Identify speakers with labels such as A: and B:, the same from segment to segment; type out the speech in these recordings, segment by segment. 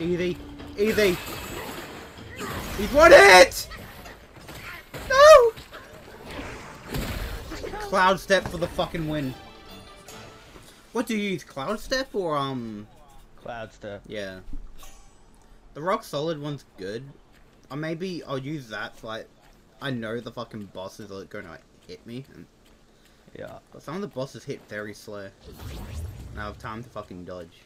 A: Easy. Easy. He's won it! No! Cloud step for the fucking win. What do you use? Cloud step or um
B: Cloud stuff.
A: yeah. The rock solid one's good. Or maybe I'll use that so like I know the fucking boss is like gonna hit me. And,
B: Yeah.
A: but some of the bosses hit very slow. And I have time to fucking dodge.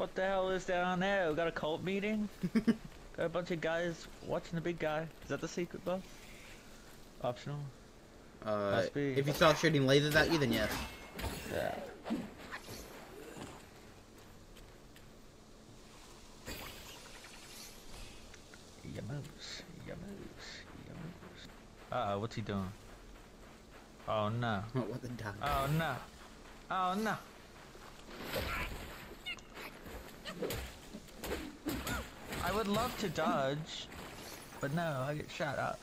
B: What the hell is down there? We got a cult meeting? got a bunch of guys watching the big guy. Is that the secret boss? Optional?
A: Uh, if you start shooting lasers at you, then yes.
B: Yeah. Ya moves, ya moves, ya moves. Uh oh, what's he doing? Oh no.
A: what the?
B: Oh no. Oh no. I would love to dodge, but no, I get shot up.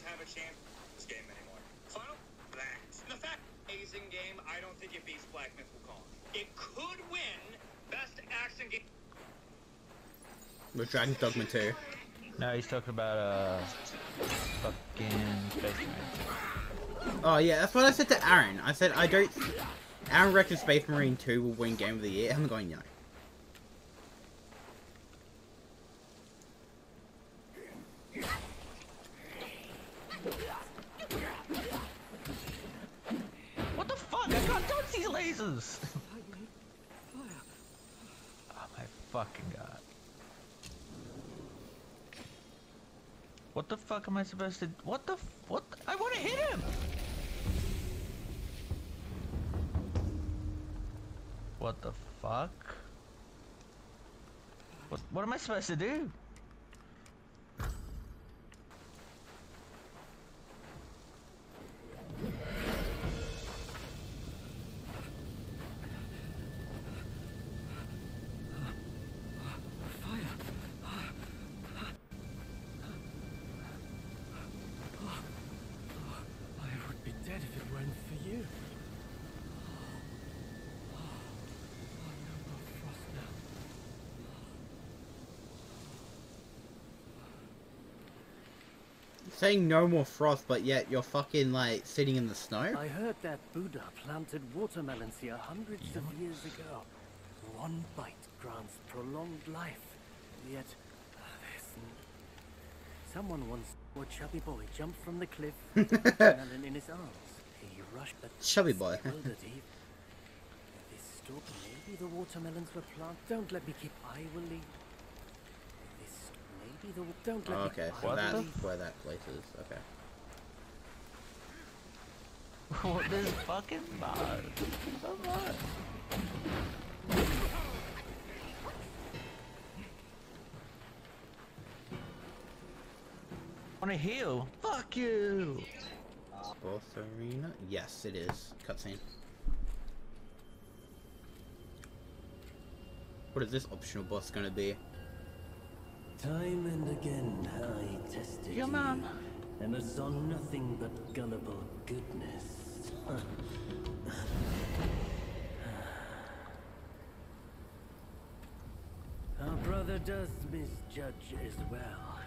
C: does have a chance in this game anymore. Final that. The fact amazing game, I don't think it beats Black Myth Wukong. It could win best action game.
A: With Dragon's Dogma 2.
B: No, he's talking about uh, fucking Space Marine.
A: Oh yeah, that's what I said to Aaron. I said I don't. Aaron reckons Space Marine 2 will win Game of the Year. I'm going no.
B: What the fuck? I can't dodge these lasers! oh my fucking god. What the fuck am I supposed to? What the? What? I want to hit him. What the fuck? What? What am I supposed to do?
D: I would be dead if it weren't for you. Oh, no more frost now.
A: Saying no more frost, but yet you're fucking like sitting in the snow.
D: I heard that Buddha planted watermelons here hundreds of years ago. One bite grants prolonged life. Yet, uh, someone once saw a chubby boy jump from the cliff with a watermelon in his arms. He rushed, but
A: Chubby boy.
D: This maybe the watermelons were planted. Don't let me keep. I will leave. This, the. Don't let
A: Oh,
D: me.
A: okay, so that's
D: leave.
A: where that place is. Okay.
B: What this fucking mod? Come on. Wanna heal? Fuck you!
A: Boss arena? Yes, it is. Cutscene. What is this optional boss gonna be?
D: Time and again I tested
B: Your
D: you,
B: mom.
D: and I saw nothing but gullible goodness. Our brother does misjudge as well.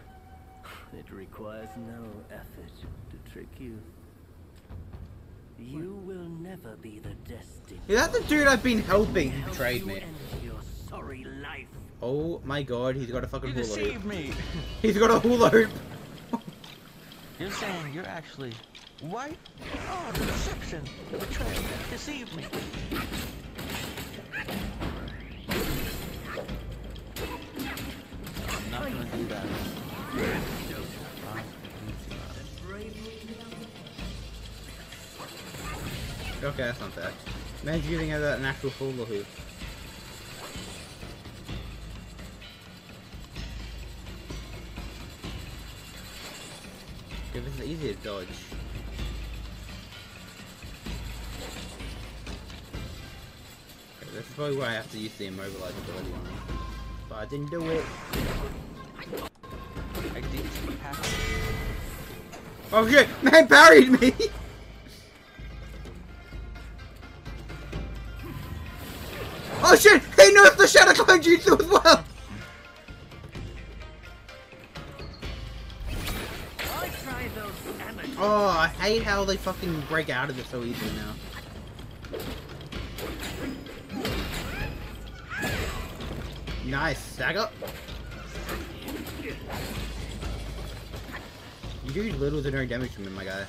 D: It requires no effort to trick you. You will never be the destined.
A: Is that the dude I've been helping who betrayed me?
D: End your sorry life.
A: Oh my god, he's got a fucking
B: You
A: hula hoop.
B: deceived me!
A: He's got a hula hoop!
B: You're saying you're actually white? Oh, the deception! The betrayal! Deceived me! I'm not gonna do that.
A: Okay, that's not fair. Man's using it as an actual hula hoop. easy to dodge. Okay, that's probably why I have to use the immobilize ability on. But I didn't do it.
B: I didn't
A: Oh shit! Man parried me! oh shit! He knows the Shadow Clone Jutsu as well! Oh, I hate how they fucking break out of it so easily now. Nice, stack up. You do little to no damage to me, my guy.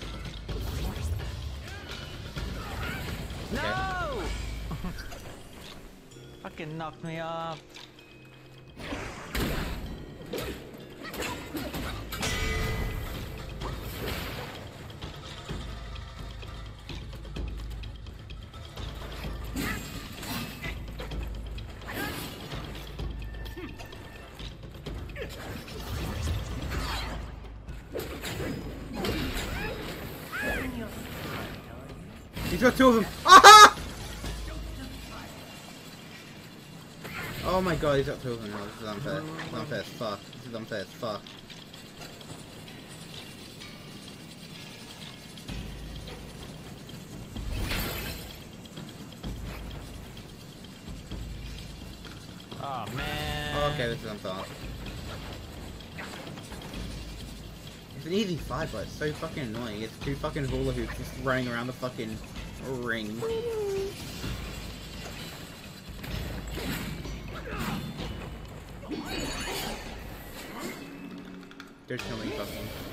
B: No! Fucking knocked me off.
A: God, he's got two of them now. This is unfair. This is unfair as fuck. This is unfair as fuck.
B: Oh man.
A: Okay, this is unfair. It's an easy fight, but it's so fucking annoying. It's two fucking hula hoops just running around the fucking ring. They're killing fucking.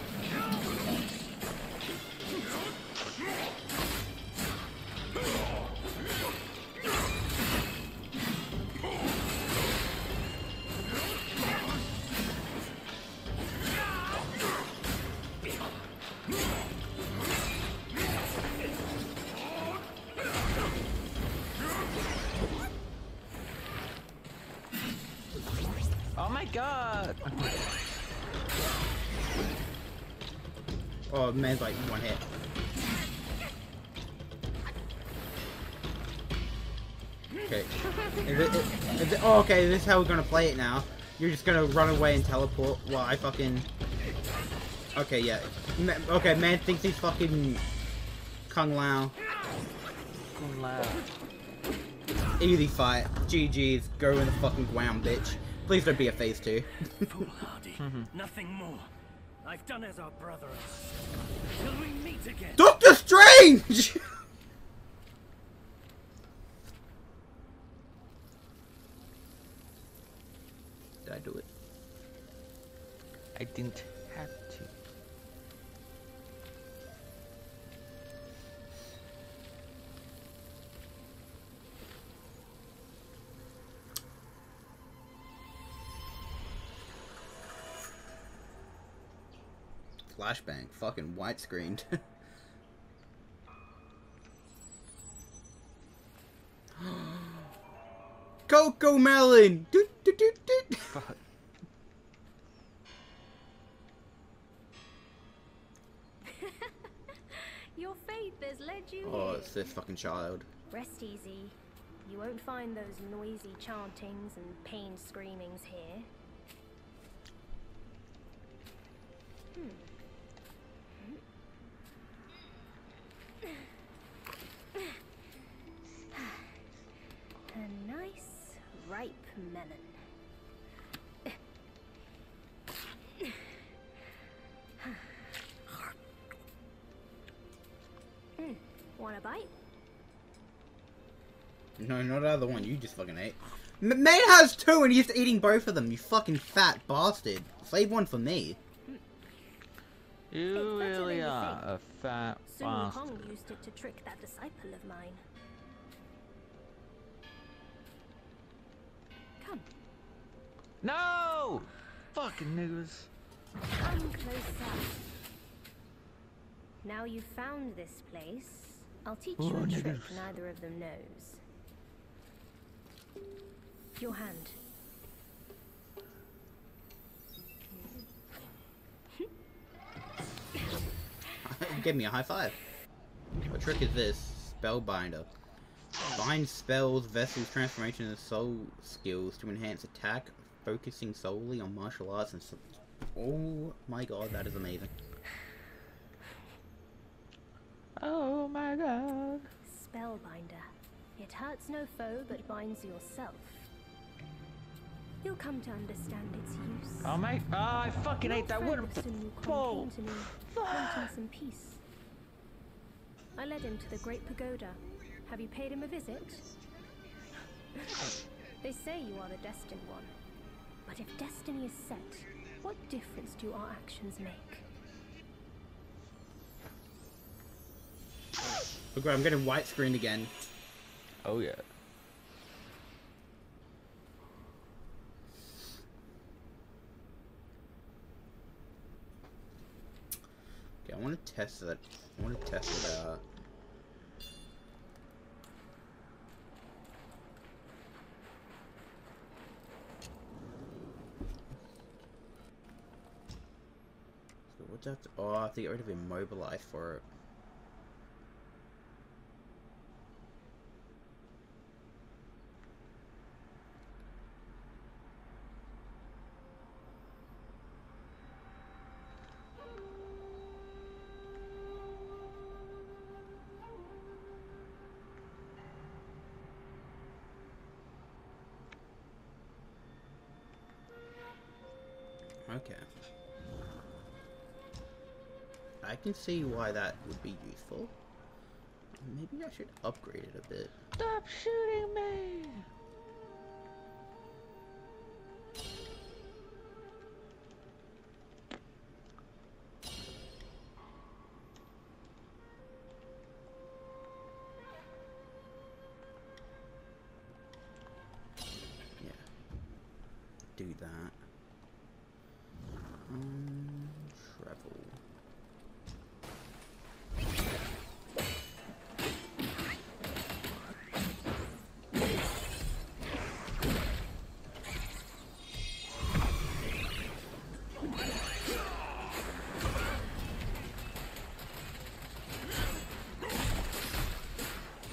B: Oh,
A: man's like one hit. Okay. Is it, is, is it, oh, okay, this is how we're gonna play it now. You're just gonna run away and teleport while I fucking... Okay, yeah. Ma okay, man thinks he's fucking... Kung Lao.
B: Kung Lao.
A: Easy fight. GG's. Go in the fucking ground, bitch. Please don't be a phase two.
D: Foolhardy. Mm-hmm. Nothing more. I've done as our brother asked. Till we meet again.
A: Doctor Strange! Did I do it?
B: I didn't
A: Flashbang. Fucking widescreened. Coco Melon! Doot, doot, doot, doot.
B: Fuck.
E: Your faith has led you
A: Oh,
E: here.
A: it's this fucking child.
E: Rest easy. You won't find those noisy chantings and pain screamings here. Hmm. Ripe melon. Hmm. Want a bite?
A: No, not the other one. You just fucking ate. M man has two and he's eating both of them. You fucking fat bastard. Save one for me.
B: You
E: It's better than
B: really are a fat
E: Sun Wukong
B: bastard.
E: used it to trick that disciple of mine. Come,
B: No! Fucking niggas.
E: come closer. Now you've found this place, I'll teach you
B: Oh,
E: a trick
B: niggas.
E: neither of them knows. Your hand.
A: Give me a high five. What trick is this? Spellbinder. Bind spells, vessels, transformation, and soul skills to enhance attack, focusing solely on martial arts and. s- Oh my god, that is amazing.
B: Oh my god.
E: Spellbinder. It hurts no foe, but binds yourself. You'll come to understand its use.
B: Oh mate, oh, I fucking
E: Your
B: hate that wooden pole.
E: came wanting some peace. I led him to the Great Pagoda. Have you paid him a visit? they say you are the destined one. But if destiny is set, what difference do our actions make?
A: Oh, Look, I'm getting white screen again.
B: Oh yeah.
A: Okay, I want to test that. I want to test it out. Uh, That? Oh, I have to get rid of immobilize for it. Can see why that would be useful. Maybe I should upgrade it a bit.
B: Stop shooting me!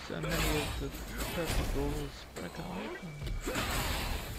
B: So many of the purple broken open.
A: Oh no,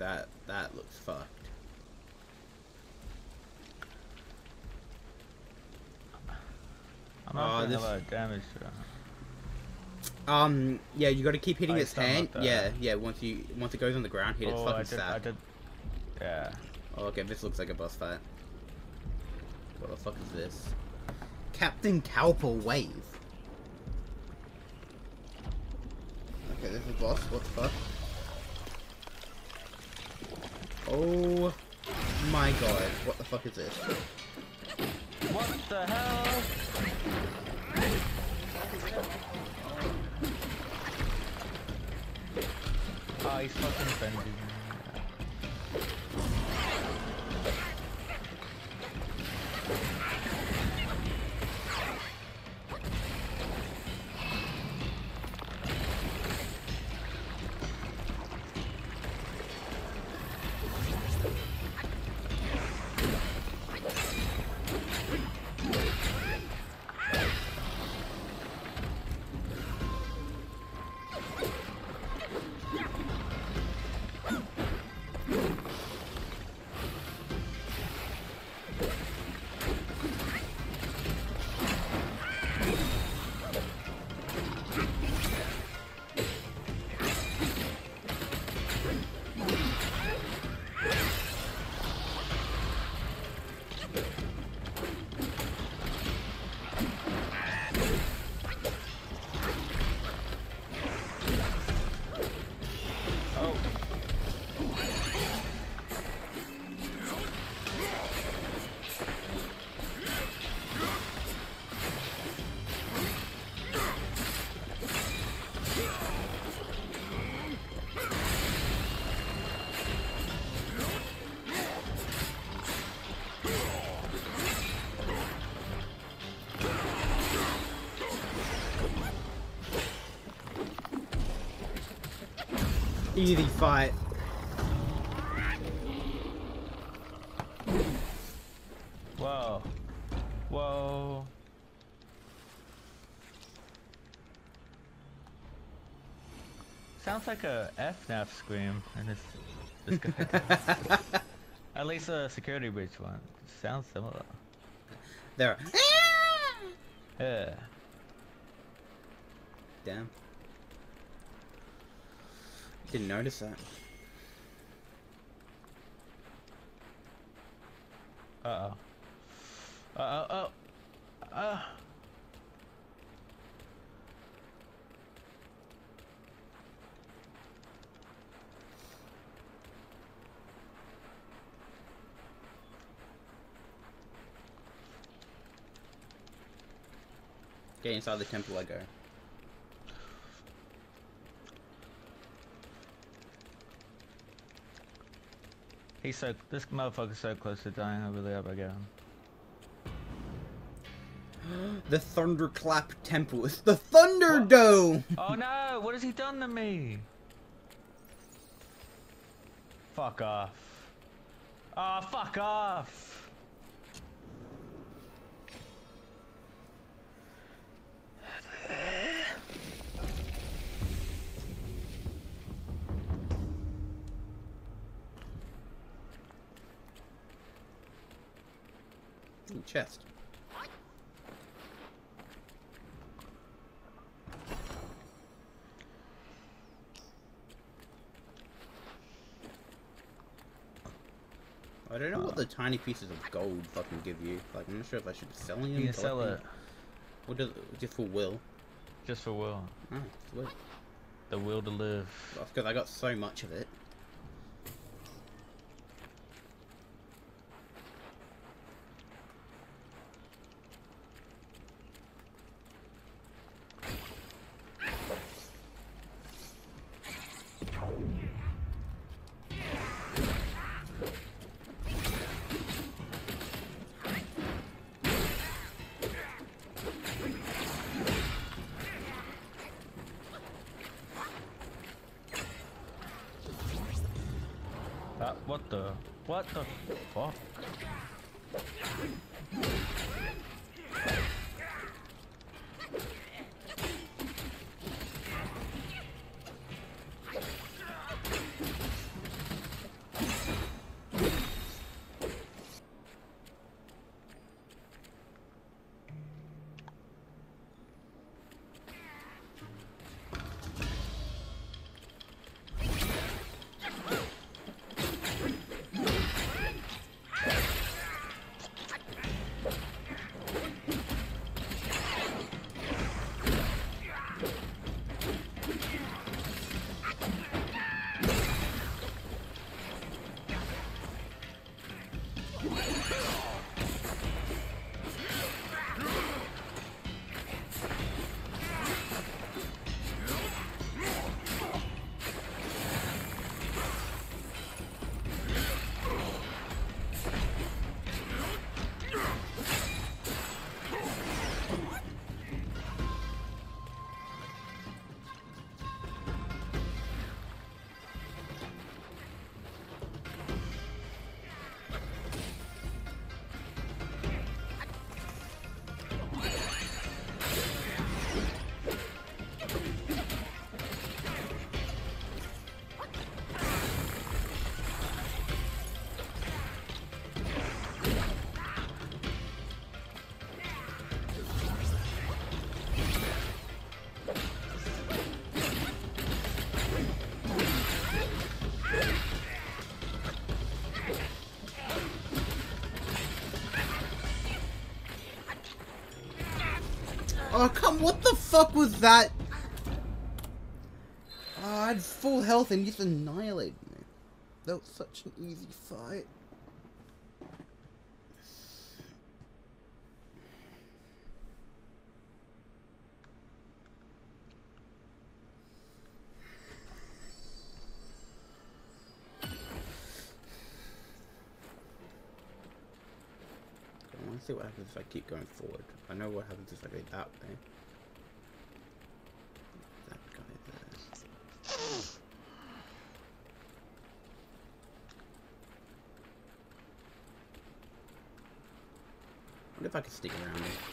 A: that that looks fucked.
B: I'm not
A: Oh, this-
B: a lot of damage to.
A: Um, yeah, you got to keep hitting
B: I
A: its hand. Yeah, yeah. Once you once it goes on the ground, hit its
B: oh,
A: fucking
B: I did,
A: sap.
B: I did. Yeah.
A: Oh, okay, this looks like a boss fight. What the fuck is this? Captain Cowper Wave. Okay, this is a boss. What the fuck? Oh my god, what the fuck is this?
B: What the hell? Oh, he's fucking bending.
A: Easy fight.
B: Whoa. Whoa. Sounds like a FNAF scream in this, this guy. At least a security breach one. Sounds similar.
A: there.
B: Yeah.
A: Damn. Didn't notice that.
B: Uh oh. Uh oh. Oh. Uh.
A: Get inside the temple I go.
B: He's so. This motherfucker's so close to dying. I really hope I get him.
A: The Thunderclap Temple. It's the Thunderdome!
B: Oh no! What has he done to me? Fuck off. Oh, fuck off!
A: Chest. I don't know what the uh. tiny pieces of gold fucking give you. Like, I'm not sure if I should be selling them.
B: You can sell it
A: What does just for will?
B: just for will.
A: Oh, it's will.
B: The will to live.
A: Because I got so much of it.
B: Oh come! What the fuck was that? Ah, oh, I had full health and you just annihilated me. That was such an easy fight. see what happens if I keep going forward. I know what happens if I go that way. That guy there.
A: What if I could stick around here?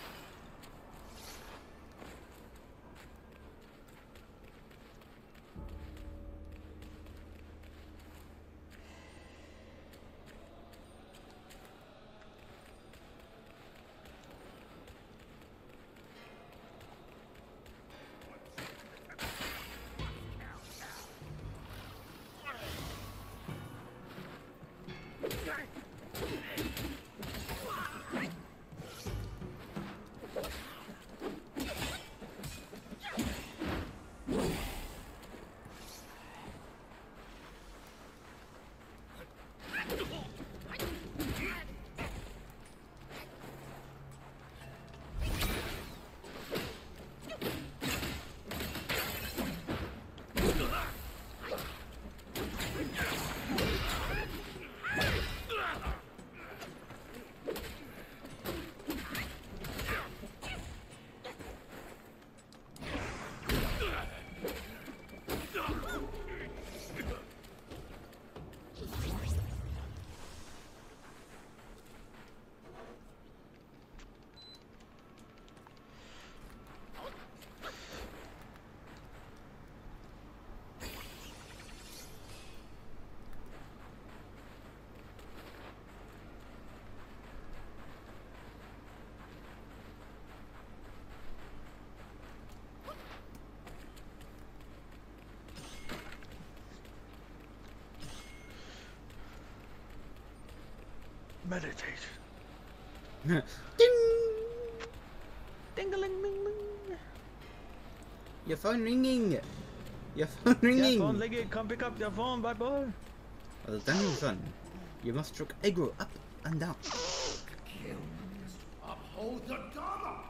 B: Meditation.
A: Ding!
B: Ding-a-ling, ling, ling.
A: Your phone ringing! Your phone
B: Yeah,
A: ringing!
B: phone liggy, come pick up your phone, bad boy.
A: Well, Daniel-san, you must stroke aggro up and down.
F: Uphold the Dharma!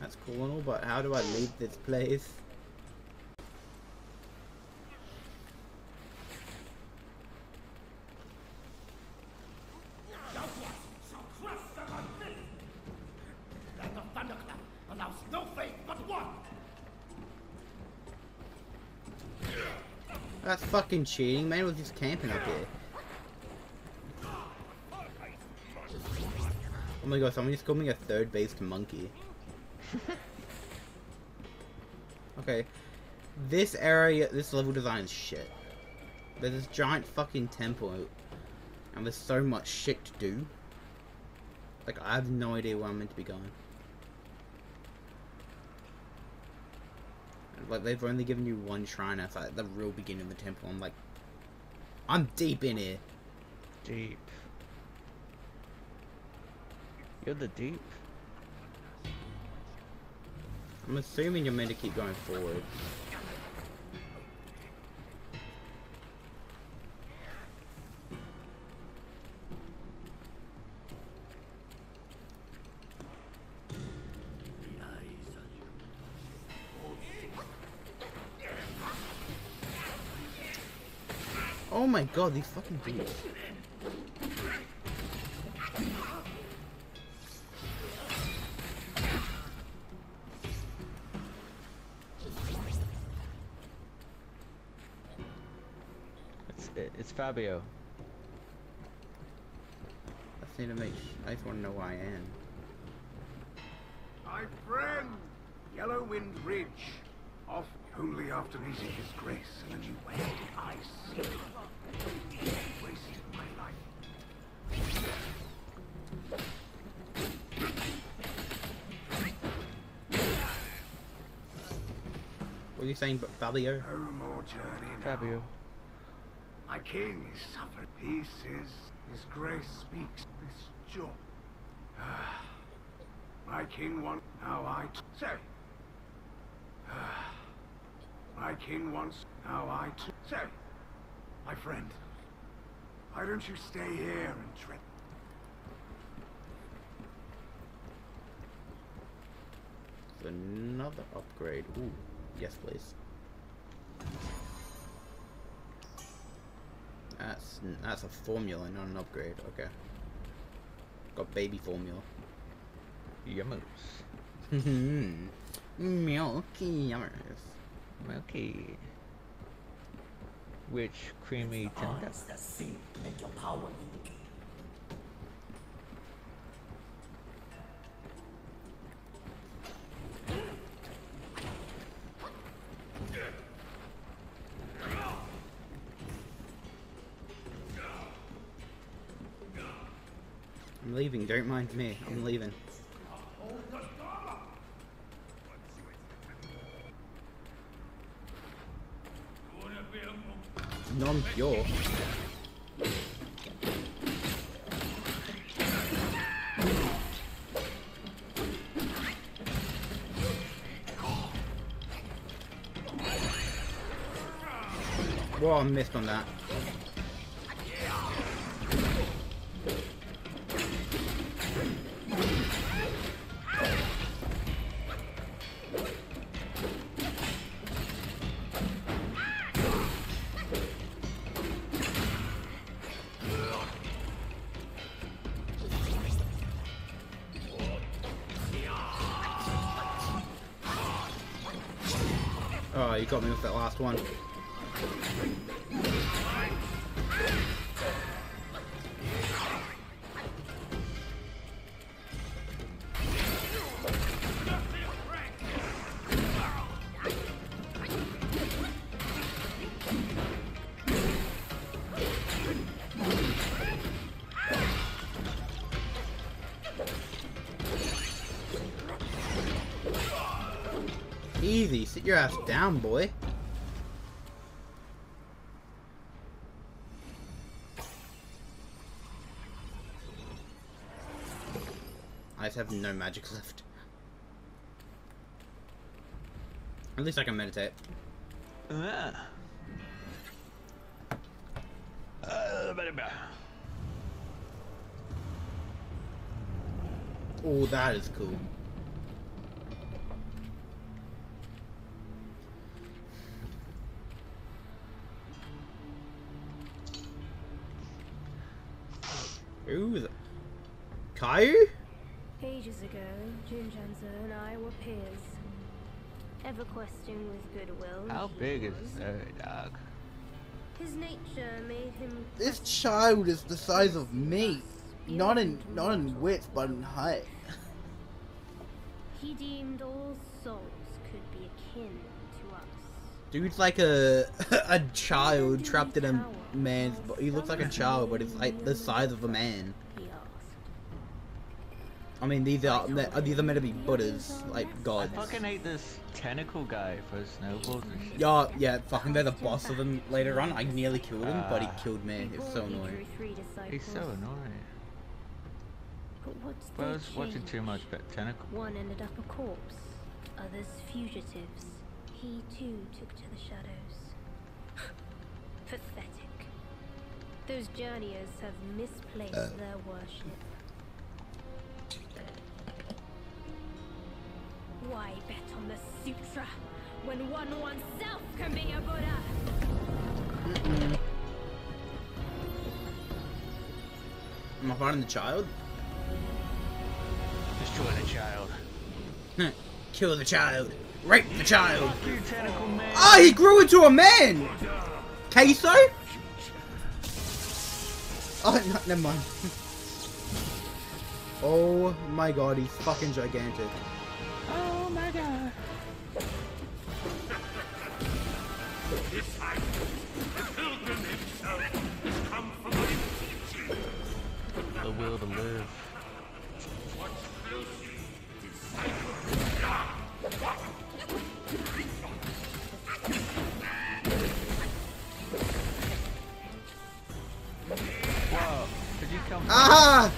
A: That's cool and all, but how do I leave this place?
F: That the thunderclap allows no faith but one!
A: That's fucking cheating, man. We're just camping up here. Oh my god, someone just called me a third based monkey. okay. This area, this level design is shit. There's this giant fucking temple, and there's so much shit to do. Like, I have no idea where I'm meant to be going. Like, they've only given you one shrine at the real beginning of the temple. I'm like, I'm deep in here.
B: Deep. You're the deep.
A: I'm assuming you're meant to keep going forward. God, these fucking things.
B: It's it, it's Fabio.
A: I just need to make. I just want to know where I am.
F: My friend! Yellow Wind Ridge. Off only after meeting His Grace in a new way did I see. Wasted my life.
A: What are you saying, but Fabio?
F: No more journey now.
B: Fabio.
F: My king is suffered. Peace is His Grace speaks this joy. Ah, My king wants. Now I t- say. My king wants. Now I too. say. My friend, why don't you stay here and tread?
A: Another upgrade. Ooh, yes, please. That's that's a formula, not an upgrade. Okay. Got baby formula.
B: Yummers. Hmm.
A: Milky yummers
B: milky, Which creamy it's tender.
G: Eyes that make your power unique.
A: I'm leaving, don't mind me, I'm leaving. Whoa, I missed on that. Got me with that last one. Sit your ass down, boy. I have no magic left. At least I can meditate.
B: Uh, blah, blah.
A: Oh, that is cool. Ooh, the... Caillou?
E: Ages ago, Jinchanzi and I were peers. Ever questing with goodwill.
B: How
E: he
B: big is
E: was.
B: Zerd, dog?
E: His nature made him.
A: This child is the size of me. Not in not in width, but in height.
E: He deemed all souls could be akin to us.
A: Dude's like a a child trapped in a man's. bo- He looks like a child, but it's like the size of a man. I mean, these are these are meant to be Buddhas, like gods.
B: I
A: gods.
B: fucking hate this tentacle guy for his snowballs and shit.
A: Yeah, yeah, fucking they're the boss of them later on. I nearly killed him, but he
B: Ah.
A: killed me. It's so annoying.
E: drew three disciples.
B: He's so annoying.
E: But what's
B: But I was watching too much but tentacle.
E: One ended up a corpse, others fugitives. He too took to the shadows. Pathetic. Those journeyers have misplaced
A: Uh.
E: their worship. Why bet on the sutra when one oneself can be a Buddha?
A: Am I fighting the child?
B: Destroy the child.
A: Kill the child. Rape the child.
B: Fuck you, tentacle man.
A: Ah, he grew into a man. Queso? Oh, no, never mind. oh my god, he's fucking gigantic.
B: Oh my god. The will to live. Could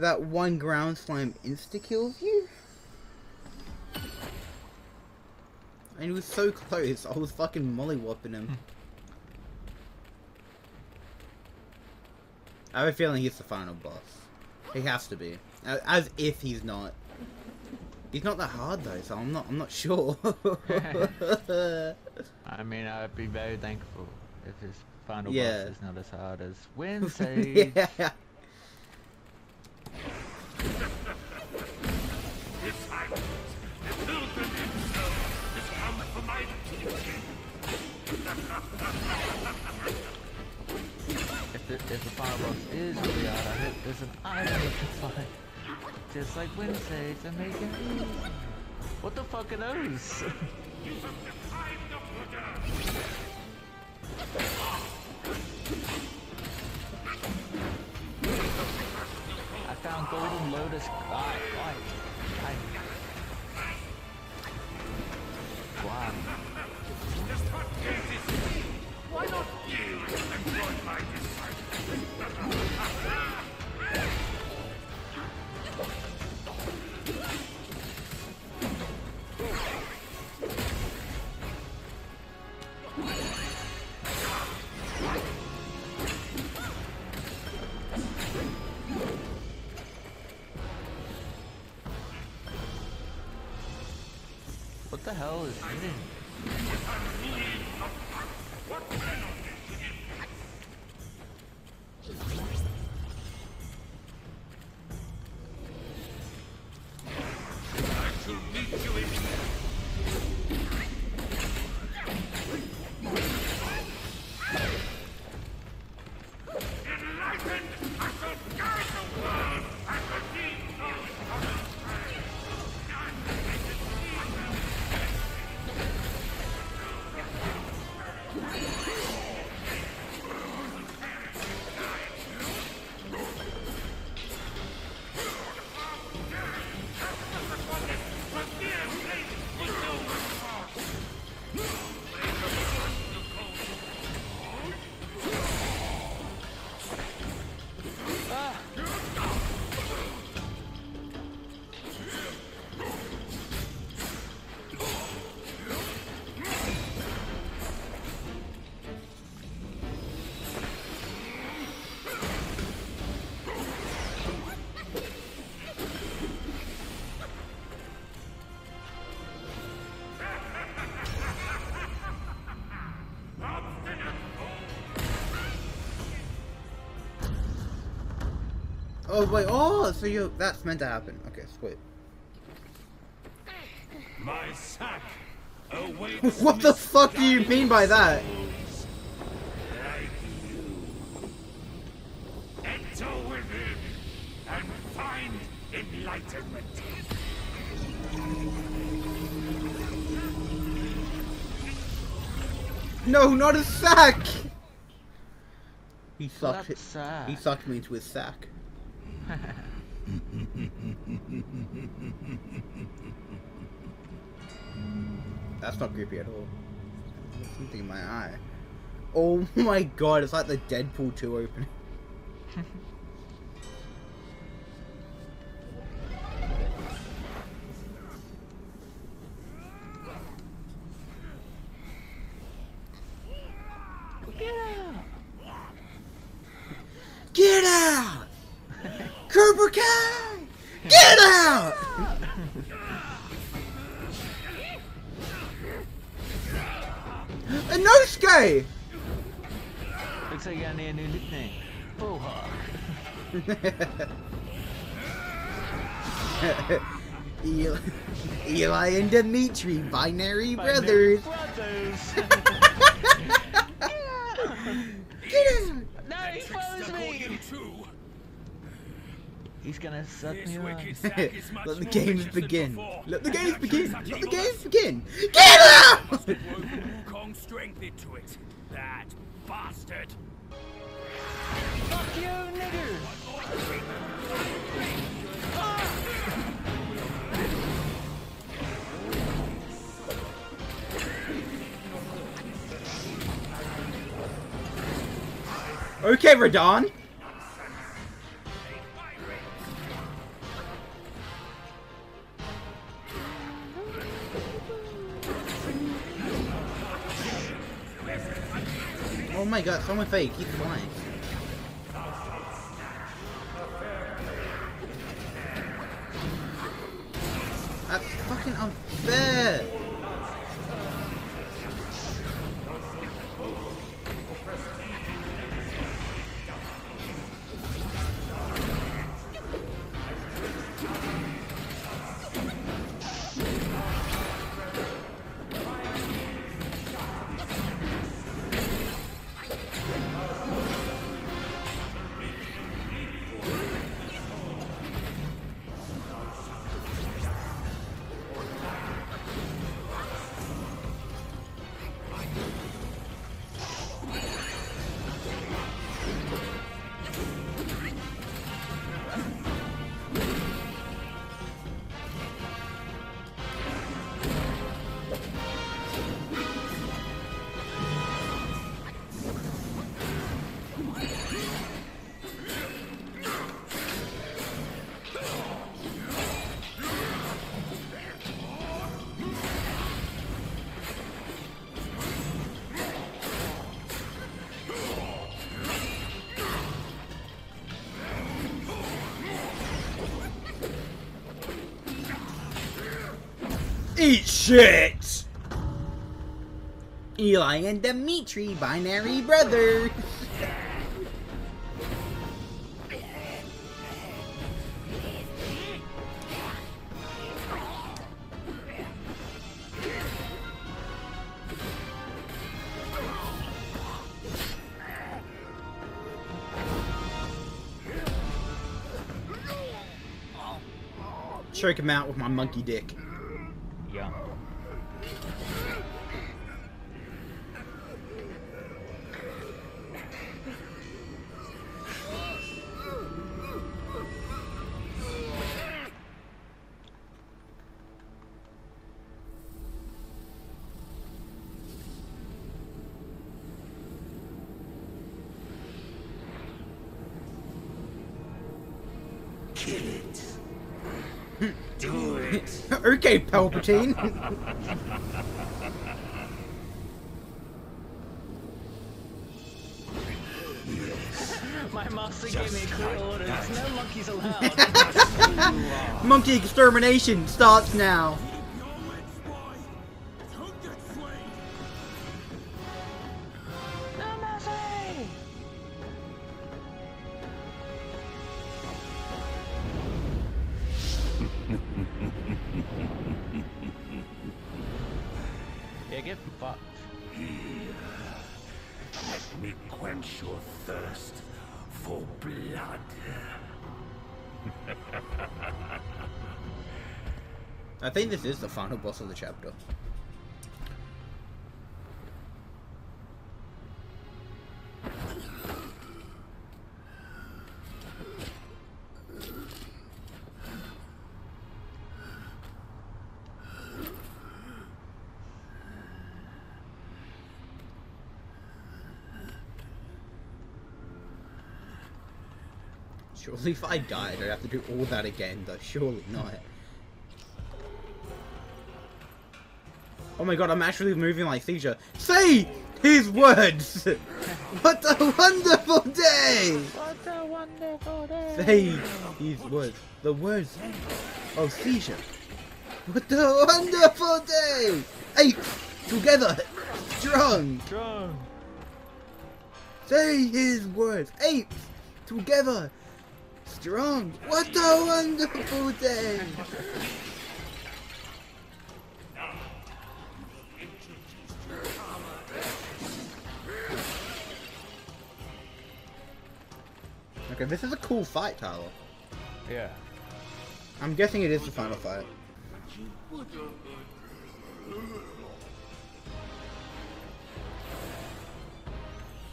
A: that one ground slime insta kills you? And he was so close. I was fucking mollywhopping him. I have a feeling he's the final boss. He has to be. As if he's not. He's not that hard though, so I'm not. I'm not sure.
B: I mean, I'd be very thankful if his final
A: Yeah.
B: boss is not as hard as Sage.
A: yeah.
B: If the, the is really hard, I hope there's an item you can find. Just like Sage, and make it easy. What the fuck are those? I found golden lotus. Ah, why? Hell is hidden?
A: Oh wait. Oh, so you. That's meant to happen. Okay, sweet.
F: My sack awaits
A: what the fuck do you mean by that?
F: Enter within and find enlightenment.
A: No, not a sack. He sucked.
B: that's
A: it. He sucked me into his sack. That's not creepy at all. There's something in my eye. Oh my god, it's like the Deadpool 2 opening. Dimitri, binary
B: My
A: brothers.
B: Brothers.
A: Get out!
B: no, he follows me. He's gonna suck me on.
A: Let the games begin. Let the games begin. Let the games begin. Get out!
F: Woven strength into it. That bastard.
B: Fuck you, nigger.
A: Okay, Radon. Oh my god, someone fake, keep flying. That's fucking unfair! Shit! Eli and Dimitri, binary brothers. Choke him out with my monkey dick. Okay, Palpatine.
B: My master gave me clear orders. No monkeys allowed.
A: Monkey extermination starts now.
B: Yeah, get fucked. Here.
F: Let me quench your thirst for blood.
A: I think this is the final boss of the chapter. Surely if I died, I'd have to do all that again, though. Surely not. Oh my god, I'm actually moving like Seizure. Say his words! what a wonderful day!
B: What a wonderful day.
A: Say his words. The words of Seizure. What a wonderful day! Eight together, strong.
B: Drone.
A: Say his words. Eight together, strong. What a wonderful day! Okay, this is a cool fight, Tyler.
B: Yeah.
A: I'm guessing it is the final fight.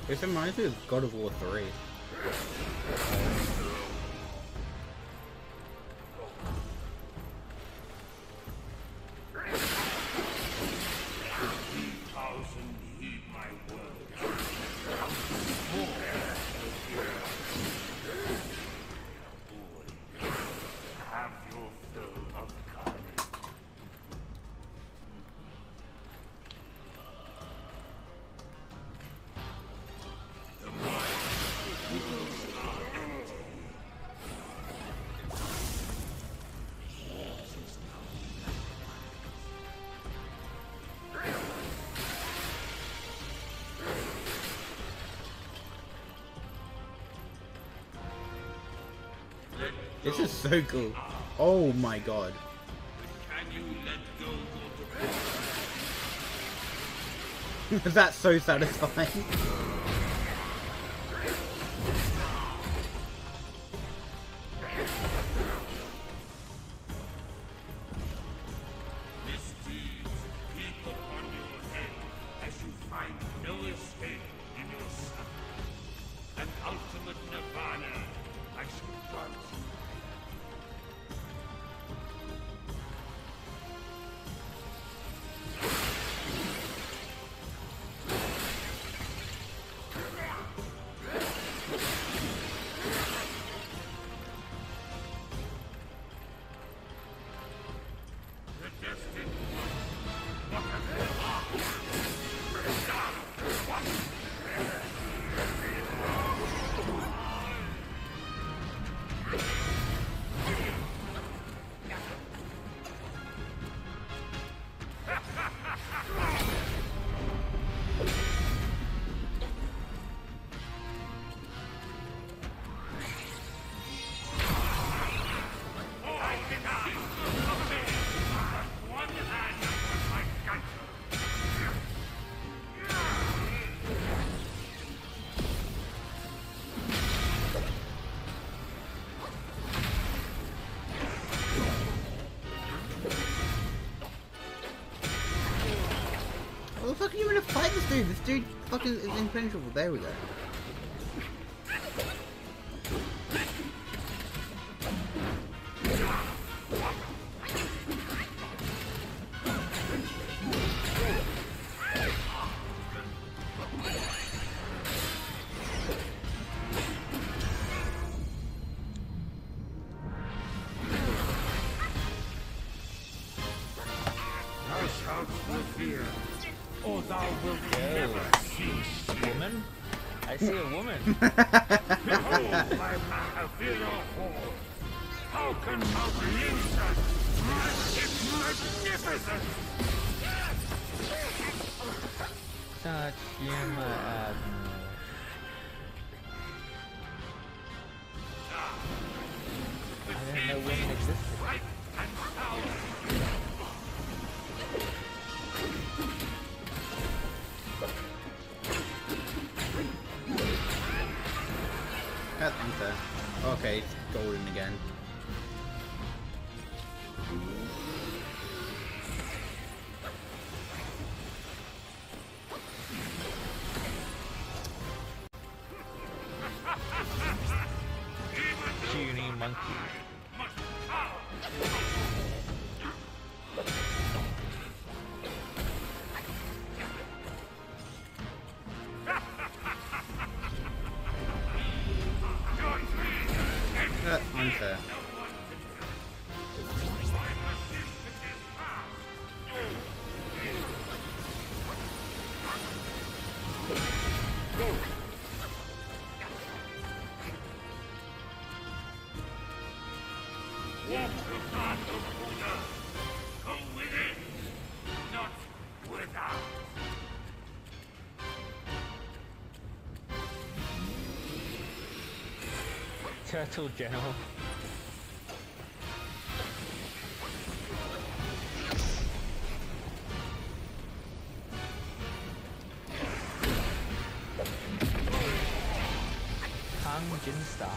A: This reminds me of God of War 3. This is so cool. Oh my god.
F: Can you let go, Goldberg?
A: That's so satisfying. There we go.
F: How can Mount Lisa match its magnificence?
B: Tachima I didn't know women existed. Turtle General. Kang Jin Star.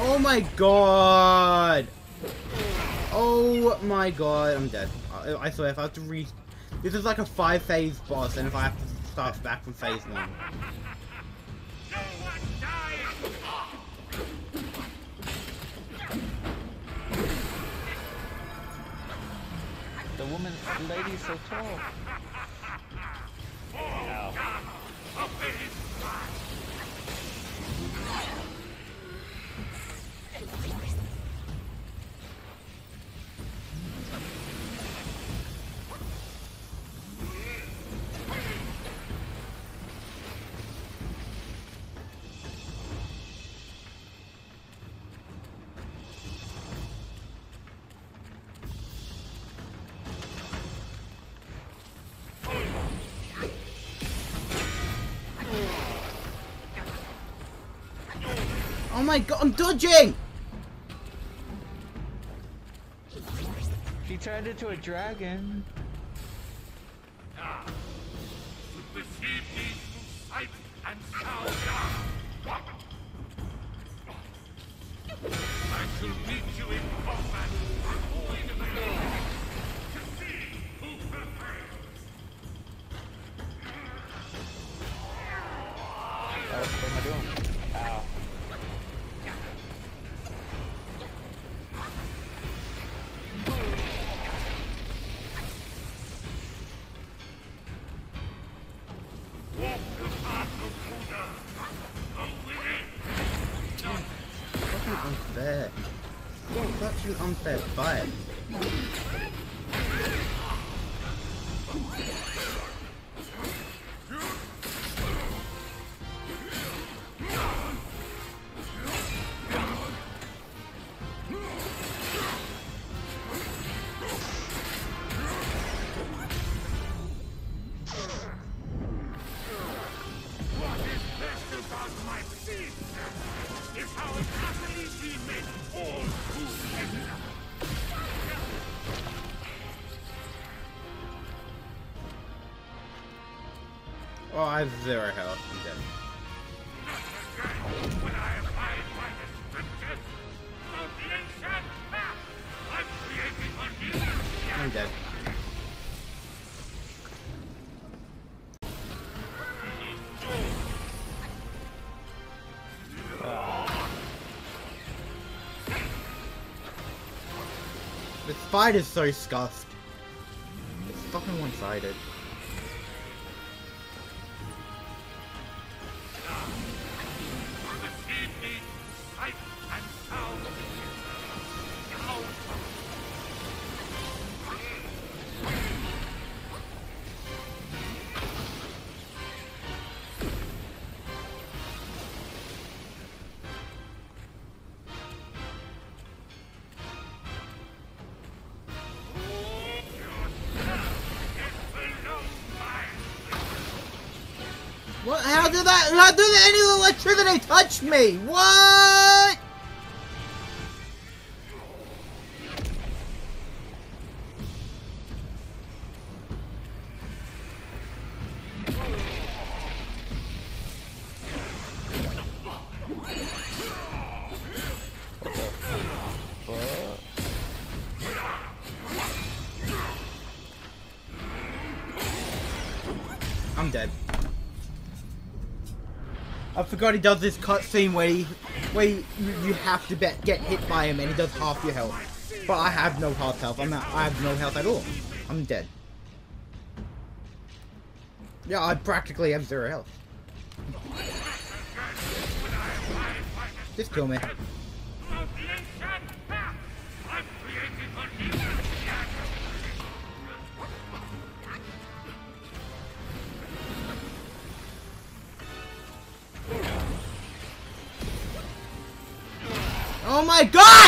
A: Oh my god! Oh my god, I'm dead. I, I swear, if I have to re... This is like a five phase boss, and if I have to start back from phase one.
B: The woman, the is so tall.
A: Oh my god, I'm dodging!
B: She turned into a dragon.
A: Have zero health. I'm dead.
F: I'm
A: dead. This fight is so scuffed. It's fucking one-sided. How did that? How did any electricity touch me? What? Forgot he does this cutscene where he, where he, you, have to bet, get hit by him and he does half your health. But I have no half health. I'm not, I have no health at all. I'm dead. Yeah, I practically have zero health. Just kill me. God!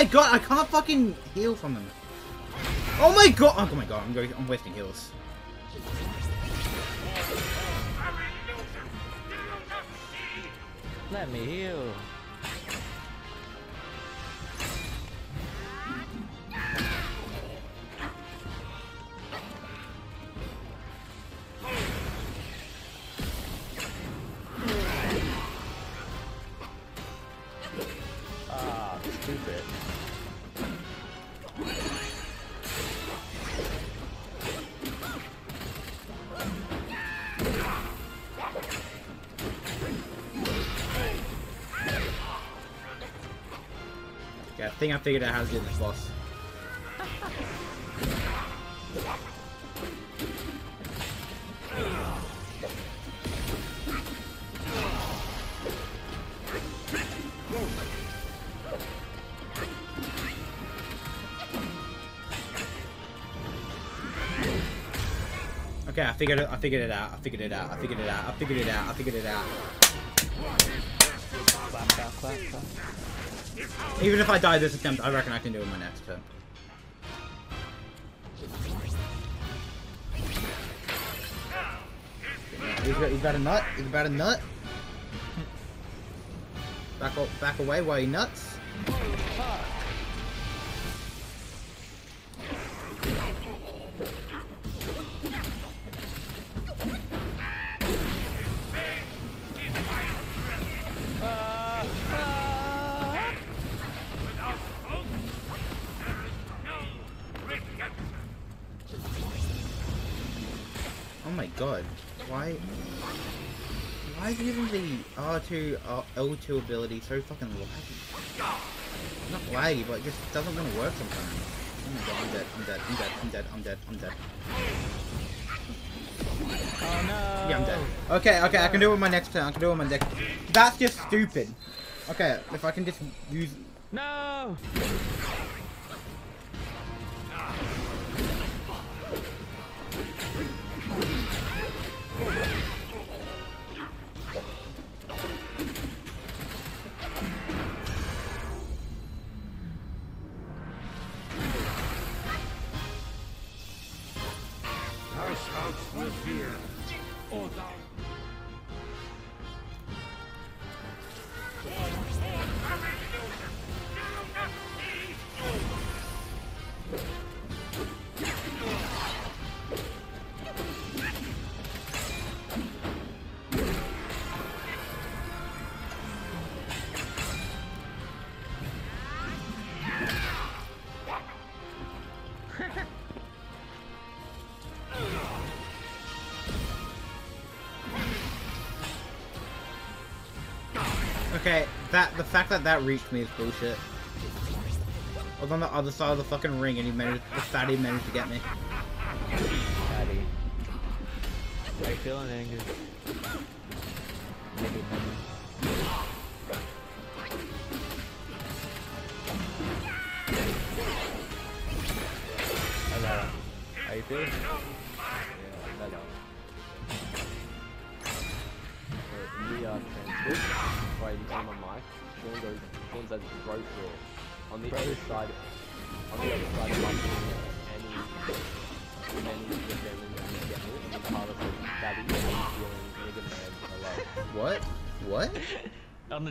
A: My god, I can't fucking heal from them. Oh my god! Oh my god, I'm going. I'm wasting heals.
B: Let me heal.
A: Think I figured out how to get this boss. Okay, I figured it. I figured it out. I figured it out. I figured it out. I figured it out. I figured it out. Even if I die this attempt, I reckon I can do it my next turn. He's got, he's got a nut. He's about a nut. Back, o- back away while he nuts. R2, uh, L2 ability so fucking laggy? Not laggy, but it just doesn't want to work sometimes. Oh my god, I'm dead, I'm dead, I'm dead, I'm dead, I'm dead, I'm dead.
B: Oh no!
A: Yeah, I'm dead. Okay, okay, I can do it with my next turn, I can do it with my next That's just stupid. Okay, if I can just use...
B: No!
A: That the fact that that reached me is bullshit. I was on the other side of the fucking ring and he managed, the fatty managed to get me.
B: Daddy. are you feeling, Angus?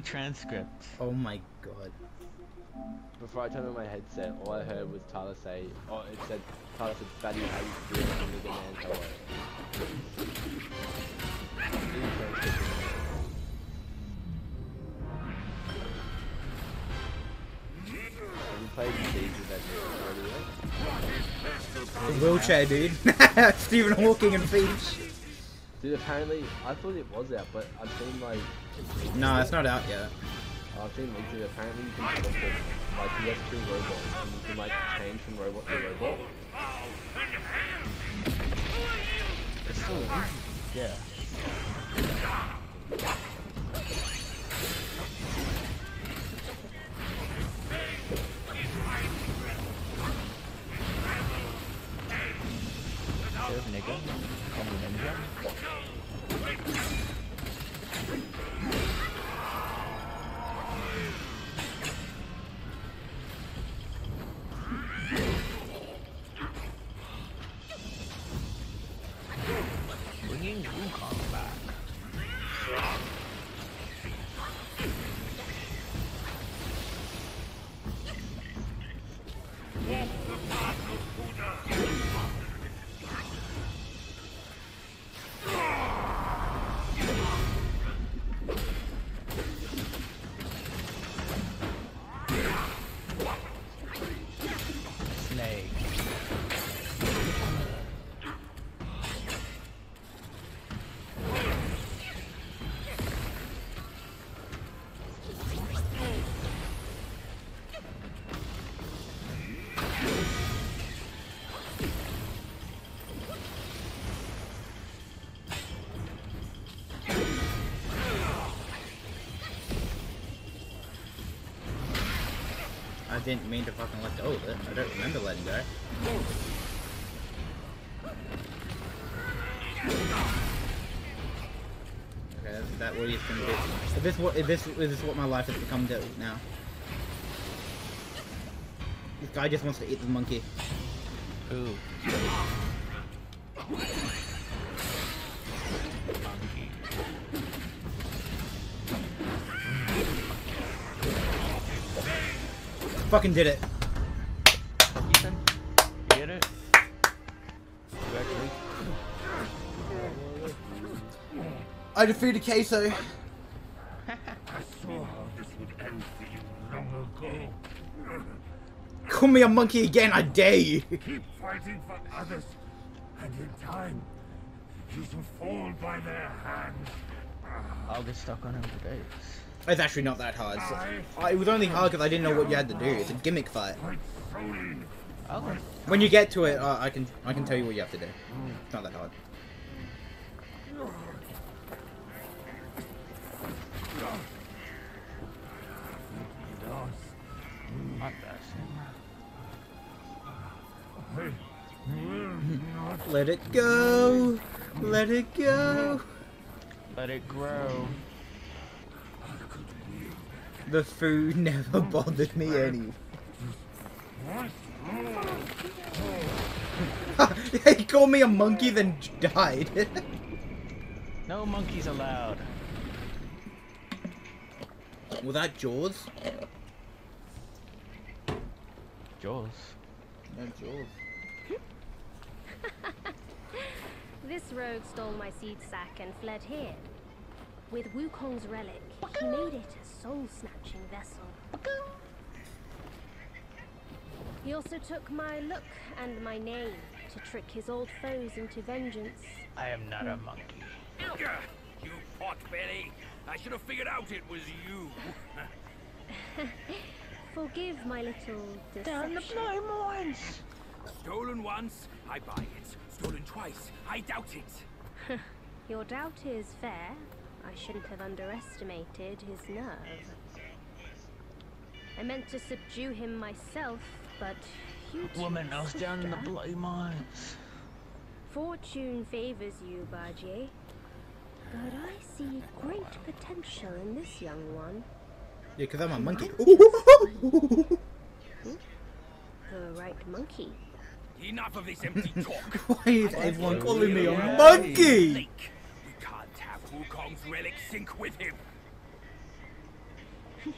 G: Transcript.
A: Oh my god.
G: Before I turned on my headset, all I heard was Tyler say, oh, it said, Tyler said, Daddy, how you feeling, nigga man, hello. In the transcript. Have you played Siege with that?
A: The wheelchair, dude. Stephen Hawking and Peach.
G: Dude, apparently, I thought it was out, but I've seen like.
A: No, it's not out yet.
G: I've seen of it. Apparently, you can to like PS2 robots, and you can like change from robot to robot.
B: It's still Yeah. Serve nigga. Bringing Wukong back.
A: I didn't mean to fucking let go of it. I don't remember letting go. Okay, that's that what he's gonna do. If this what if this if this is what my life has become to now. This guy just wants to eat the monkey.
B: Ooh.
A: Fucking did it.
B: Ethan, you get it?
A: I defeated Queso.
F: I saw how this would end for you long ago.
A: Call me a monkey again, I dare you.
F: Keep fighting for others, and in time, you shall fall by their hand.
B: I'll get stuck on him for days.
A: It's actually not that hard. So, I- it was only hard because I didn't know what you had to do. It's a gimmick fight.
F: Fight.
B: Okay.
A: When you get to it, uh, I can I can tell you what you have to do. It's not that hard. Let it go. Let it go.
B: Let it grow.
A: The food never bothered me anyway. he called me a monkey, then died.
B: No monkeys allowed.
A: Was that Jaws?
B: Jaws.
A: No, Jaws.
E: This rogue stole my seed sack and fled here. With Wukong's relic, he made it a soul-snatching vessel. He also took my look and my name to trick his old foes into vengeance.
B: I am not a monkey.
H: Gah, You pot belly! I should have figured out it was you.
E: Forgive my little deception.
B: Down the
E: deception.
B: bloody mines!
H: Stolen once, I buy it. Stolen twice, I doubt it.
E: Your doubt is fair. I shouldn't have underestimated his nerve. I meant to subdue him myself, but you two
B: Woman knows down in the
E: sister.
B: bloody mines.
E: Fortune favors you, Bajie. But I see great potential in this young one.
A: Yeah, because I'm a monkey.
E: The right monkey.
H: Enough of this empty talk.
A: Why is everyone calling me a monkey?
H: Wukong's relic sink with him.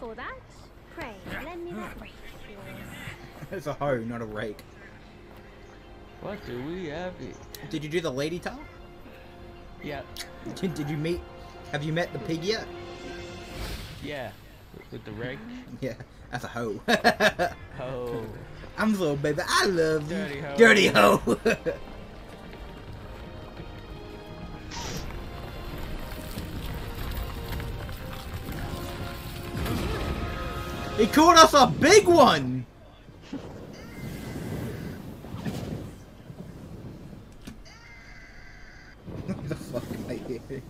E: For that, pray, lend me that rake of yours.
A: It's a hoe, not a rake.
B: What do we have here?
A: Did you do the lady towel?
B: Yeah.
A: Did, did you meet? Have you met the pig yet?
B: Yeah. With, with the rake.
A: Yeah, that's a hoe.
B: Oh.
A: I'm little baby. I love you.
B: Dirty hoe.
A: Dirty hoe. He called us a big one. what the fuck am I hearing?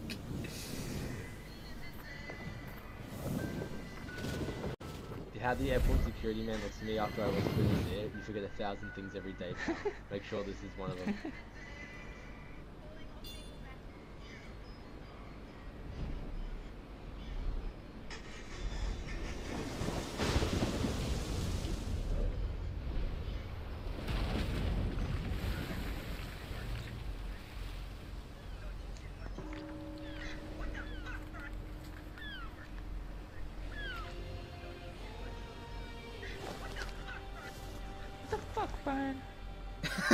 G: You had the airport security man next to me after I was putting there. You forget a thousand things every day. Make sure this is one of them.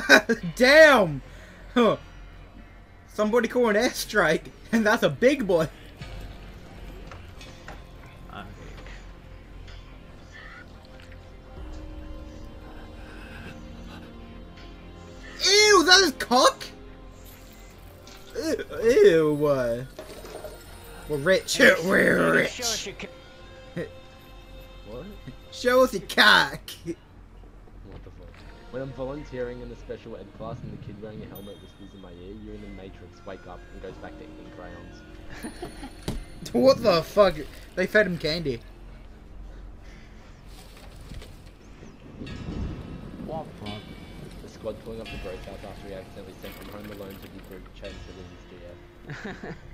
A: Damn! Huh. Somebody call an airstrike, and that's a big boy.
B: I'm big.
A: Ew, is that his cock? Ew. Uh, We're rich. We're rich.
B: Show us your?
A: Show us your cock
G: volunteering in the special ed class and the kid wearing a helmet whispers in my ear, you're in the Matrix, wake up, and goes back to eating crayons.
A: what the fuck? They fed him candy.
B: What fuck?
G: The squad pulling up the gross house after we accidentally sent him home alone to the group chat to the DF.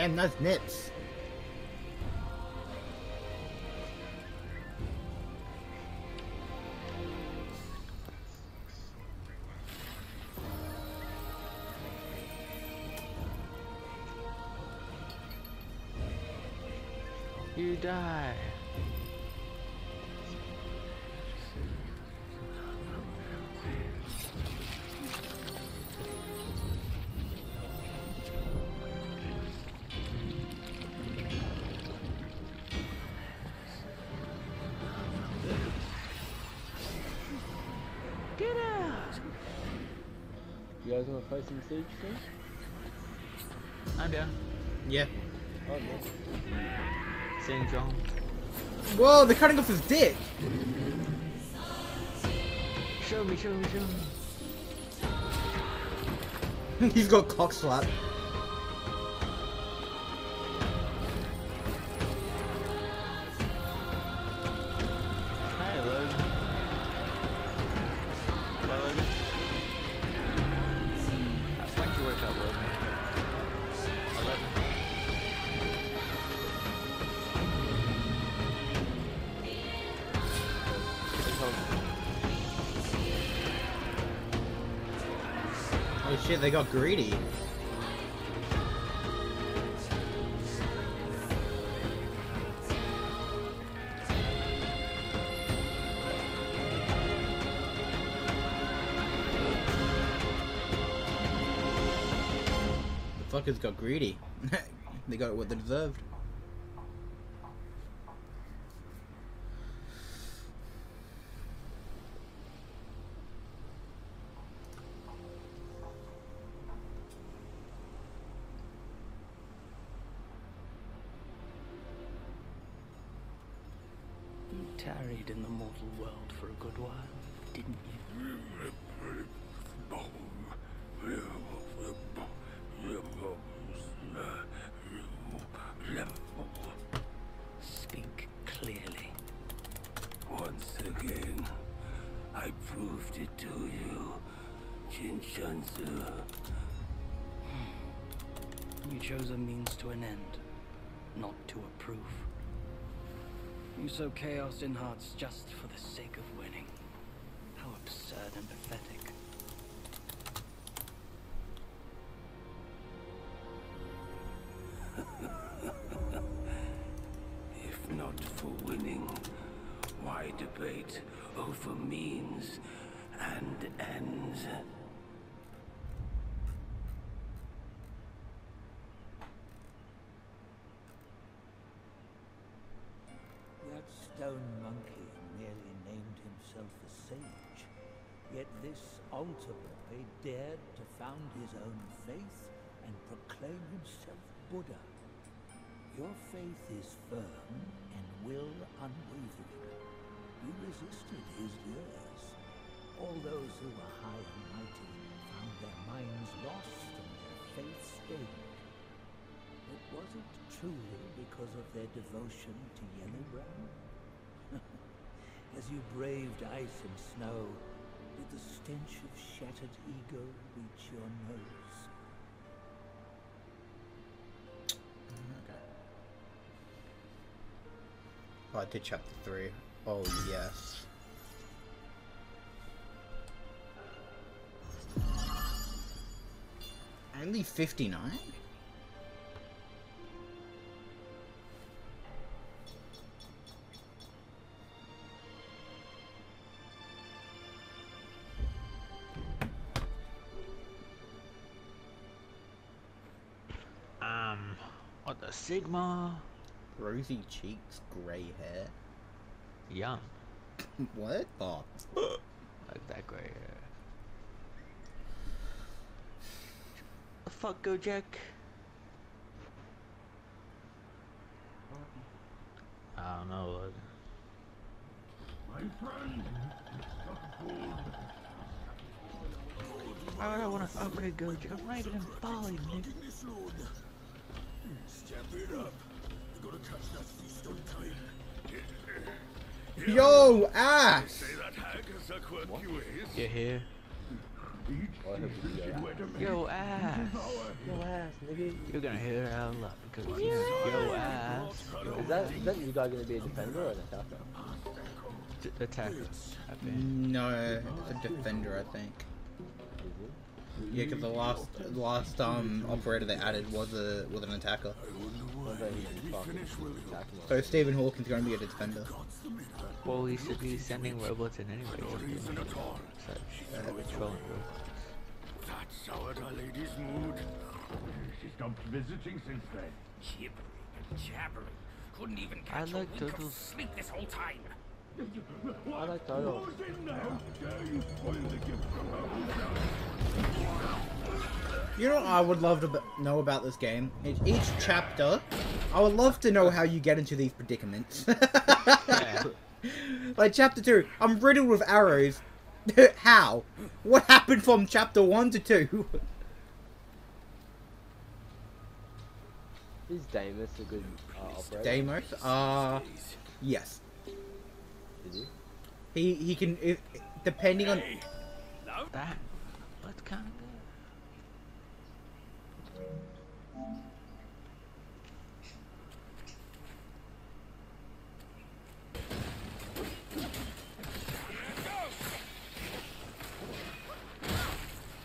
A: Damn, those nips.
B: You
G: guys want to play some Siege soon?
B: I'm down.
A: Yeah.
G: Oh, no.
B: Sing John.
A: Whoa, they're cutting off his dick.
B: Show me, show me, show me.
A: He's got cock slap. They got greedy. The fuckers got greedy. they got what they deserved.
D: Chaos in hearts just
I: dared to found his own faith and proclaim himself Buddha. Your faith is firm and will unwavering. You resisted his lures. All those who were high and mighty found their minds lost and their faith stained. But was it truly because of their devotion to Yellowbrow? As you braved ice and snow, did the stench of shattered ego reach your nose? Okay.
A: Oh, I did chapter three. Oh, yes. Only
B: 59? Sigma?
A: Rosy cheeks, grey hair.
B: Young.
A: What? Oh.
B: Like that gray hair. fuck, go Jack? I don't know. Like,
F: My friend,
B: why would I want to upgrade Gojo? I'm not even in Bali, nigga.
A: Yo, ass!
B: Get here.
G: Oh, I hope you go.
B: Yo, ass.
G: Yo, ass, nigga.
B: You're gonna hear it out loud because, you know, yo, ass.
G: Is that, is that you guy gonna be a defender or an attacker?
B: D- attacker. I think.
A: No, a defender, I think. Yeah, because the last the last um operator they added was a was an attacker.
G: I thought he was fucking attacking us.
A: So Stephen Hawkins going to be a defender.
B: Well, we should be sending robots in anyway. Such. Uh,
F: that soured our lady's mood. She stopped visiting since then.
H: Gibbering and jabbering. Couldn't even
B: I like
H: a wink of
B: turtles.
H: sleep this whole time.
G: I like turtles.
F: Who's in there? How dare you spoil the gift from her?
A: You know what I would love to know about this game? Each, each chapter, I would love to know how you get into these predicaments.
B: Yeah.
A: like chapter two, I'm riddled with arrows. how? What happened from chapter one to two?
G: Is Damus a good uh, operator?
A: Deimos? Uh, yes.
G: Is he?
A: He he can if, depending on
B: That. What kind of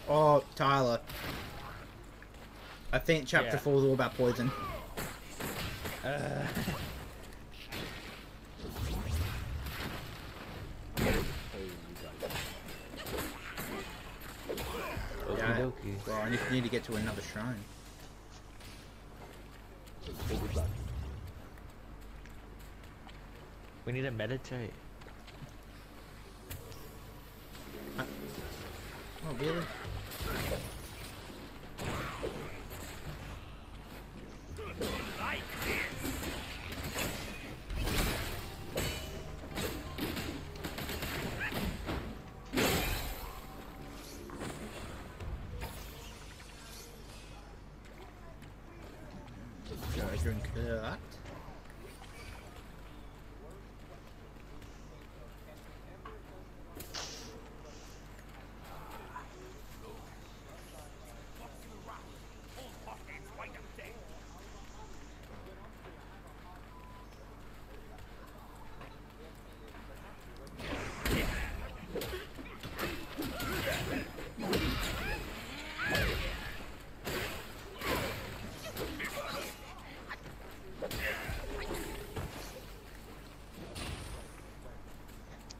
A: oh Tyler. I think chapter
B: Yeah.
A: four is all about poison.
G: Oh,
A: Yeah. Well, I need, need to get to another shrine.
G: All good luck.
B: We need to meditate.
A: Oh really? Go drink that.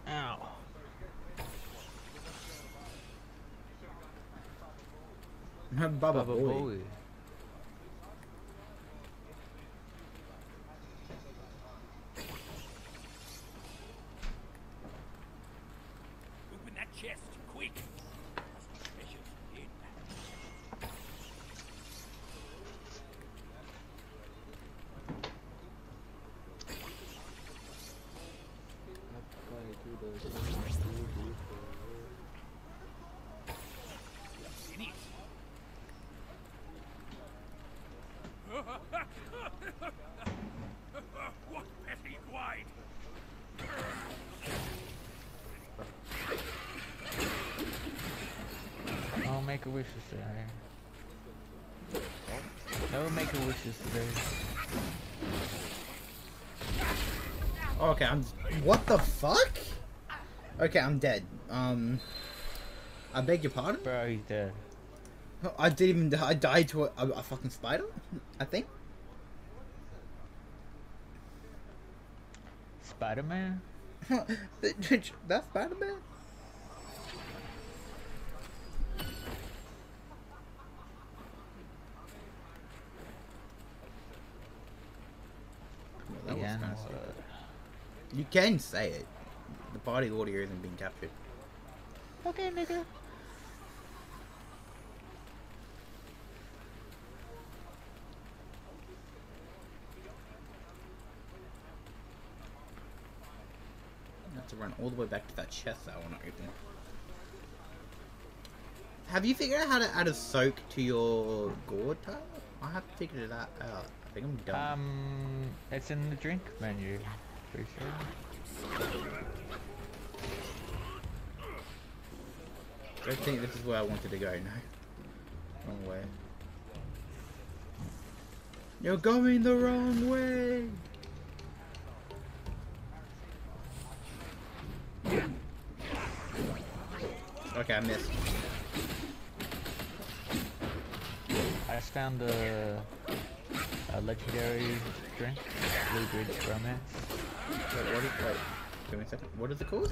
B: Ow.
A: Baba,
B: Baba
A: boy.
B: boy.
H: Open that chest, quick. Treasures in.
G: Going through the-
H: In it. what petty gwide?
B: No make a wishes today. No make a wishes today.
A: Okay, I'm. What the fuck? Okay, I'm dead. Um. I beg your pardon?
B: Bro, he's dead.
A: I didn't even. I died to a, a, a fucking spider? I think?
B: Spider Man?
A: That's Spider Man? You can say it. The party audio isn't being captured.
B: Okay, nigga.
A: to run all the way back to that chest that I want to open. Have you figured out how to add a soak to your gourd tile? I have to figured that out. Oh, I think I'm done.
B: Um, it's in the drink menu. Pretty sure.
A: I think this is where I wanted to go, now. Wrong way. You're going the wrong way! Okay, I missed.
B: I just found a, a legendary drink, Blue Bridge Romance.
A: Wait, what is, wait, give me a second. What is it called?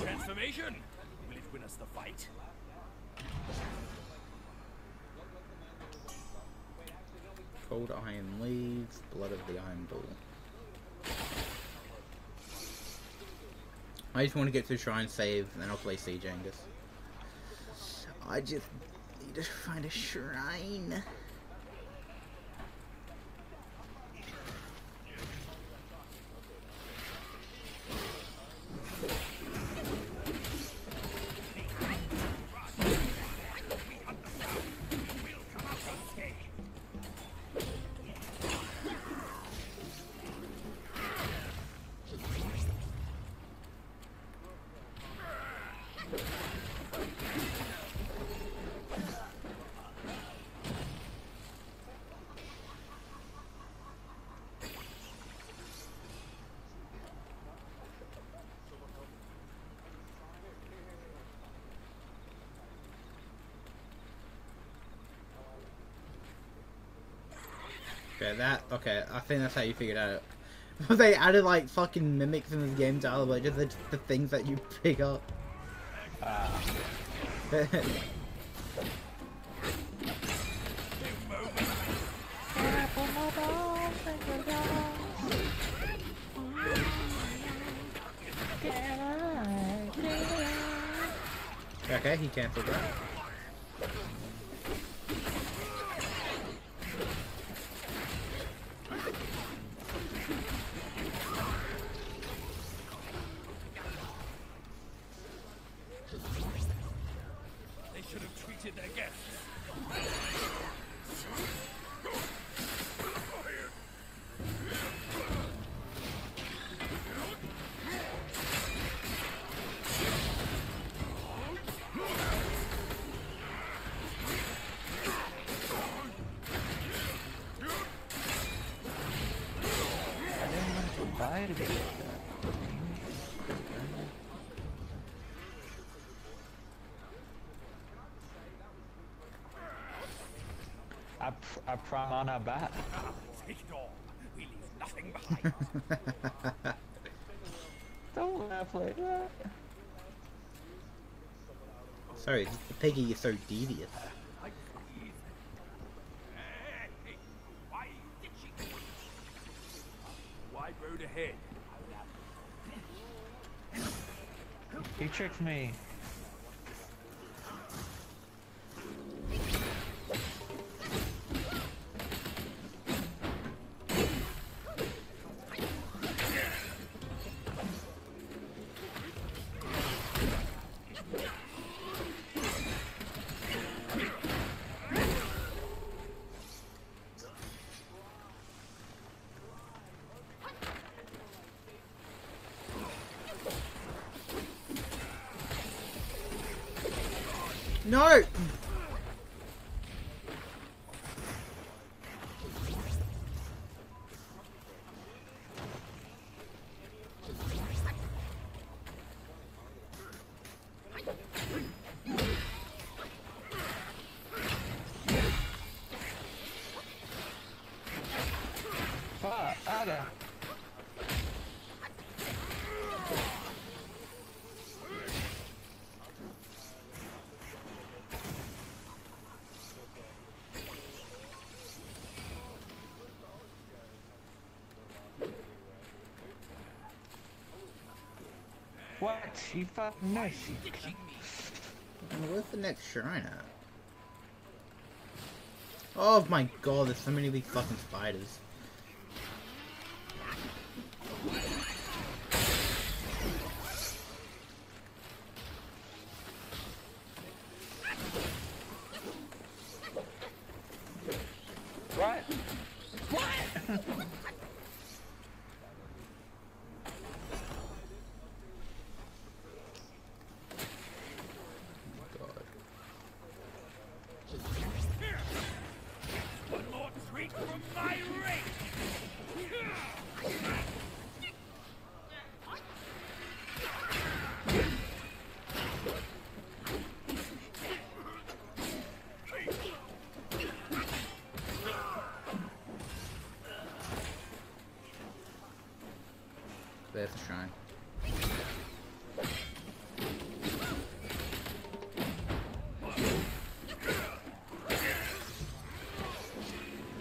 H: Transformation! Will it win us the fight?
A: Cold Iron Leaves, Blood of the Iron Bull. I just want to get to Shrine Save, then I'll play Siege Angus. I just need to find a shrine. Okay. I think that's how you figured out. they added like fucking mimics in this game, Tyler, but just the, the things that you pick up. okay, he canceled that.
B: Prime on our bat.
H: Take it all. We leave nothing behind.
B: Don't laugh like that.
A: Sorry, Peggy is so devious.
H: I why did? Wide road ahead.
B: He tricked me. What? You fucking missed.
A: Where's the next shrine at? Oh my god, there's so many of these fucking spiders.